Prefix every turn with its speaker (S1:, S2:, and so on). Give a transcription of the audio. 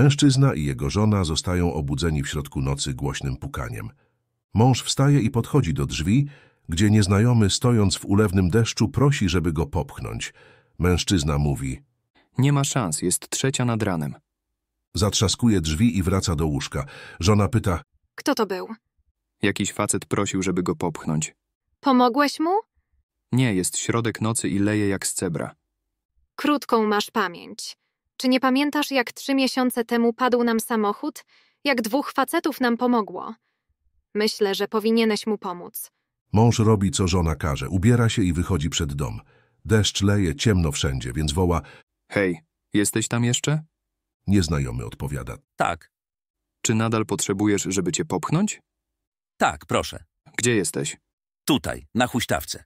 S1: Mężczyzna i jego żona zostają obudzeni w środku nocy głośnym pukaniem. Mąż wstaje i podchodzi do drzwi, gdzie nieznajomy, stojąc w ulewnym deszczu, prosi, żeby go popchnąć. Mężczyzna mówi,
S2: Nie ma szans, jest trzecia nad ranem.
S1: zatrzaskuje drzwi i wraca do łóżka. Żona pyta,
S3: Kto to był?
S2: Jakiś facet prosił, żeby go popchnąć.
S3: Pomogłeś mu?
S2: Nie, jest środek nocy i leje jak z cebra.
S3: Krótką masz pamięć. Czy nie pamiętasz, jak trzy miesiące temu padł nam samochód? Jak dwóch facetów nam pomogło? Myślę, że powinieneś mu pomóc.
S1: Mąż robi, co żona każe, ubiera się i wychodzi przed dom. Deszcz leje, ciemno wszędzie, więc woła,
S2: Hej, jesteś tam jeszcze?
S1: nieznajomy odpowiada.
S4: Tak,
S2: Czy nadal potrzebujesz, żeby cię popchnąć?
S4: tak, proszę.
S2: Gdzie jesteś?
S4: Tutaj, na huśtawce.